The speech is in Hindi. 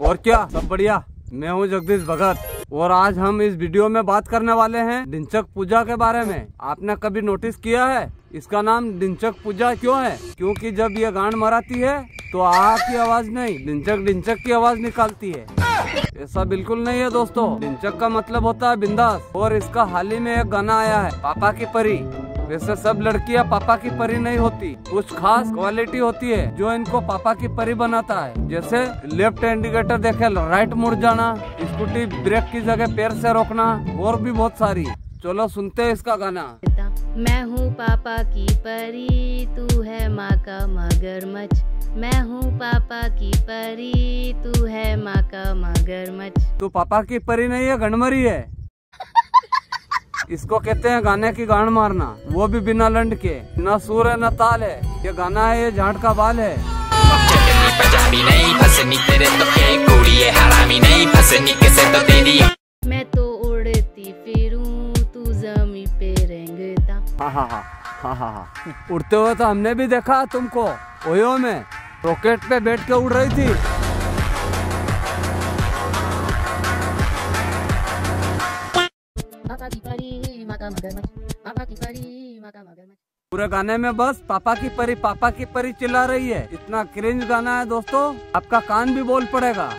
और क्या? सब बढ़िया। मैं हूँ जगदीश भगत। और आज हम इस वीडियो में बात करने वाले हैं डिंचक पूजा के बारे में। आपने कभी नोटिस किया है? इसका नाम डिंचक पूजा क्यों है? क्योंकि जब ये गांड मराती है तो आ की आवाज़ नहीं डिंचक डिंचक की आवाज़ निकालती है। ऐसा बिल्कुल नहीं है दोस्तों। डिंचक का मतलब होता है बिंदास। और इसका हाल ही में एक गाना आया है, पापा की परी। वैसे सब लड़कियाँ पापा की परी नहीं होती कुछ खास क्वालिटी होती है जो इनको पापा की परी बनाता है। जैसे लेफ़्ट इंडिकेटर देखे राइट मुड़ जाना स्कूटी ब्रेक की जगह पैर से रोकना और भी बहुत सारी। चलो सुनते हैं इसका गाना। मैं हूँ पापा की परी तू है माँ का मगरमच्छ। मैं हूँ पापा की परी तू है माँ का मगरमच्छ। तू पापा की परी नहीं है गणमरी है। इसको कहते हैं गाने की गान मारना। वो भी बिना लंड के। न सुर है न ताल है। ये गाना है ये झाट का बाल है। मैं तो उड़ती फिरूं तू जमी पे रेंगता। हाँ हाँ हाँ हाँ हाँ हाँ। उड़ते हुए तो हमने भी देखा तुमको। ओयो में। रॉकेट पे बैठ के उड़ रही थी। परी गाने में बस पापा की परी, पापा की परी चिल्ला रही है। इतना क्रिंज गाना है दोस्तों, आपका कान भी बोल पड़ेगा।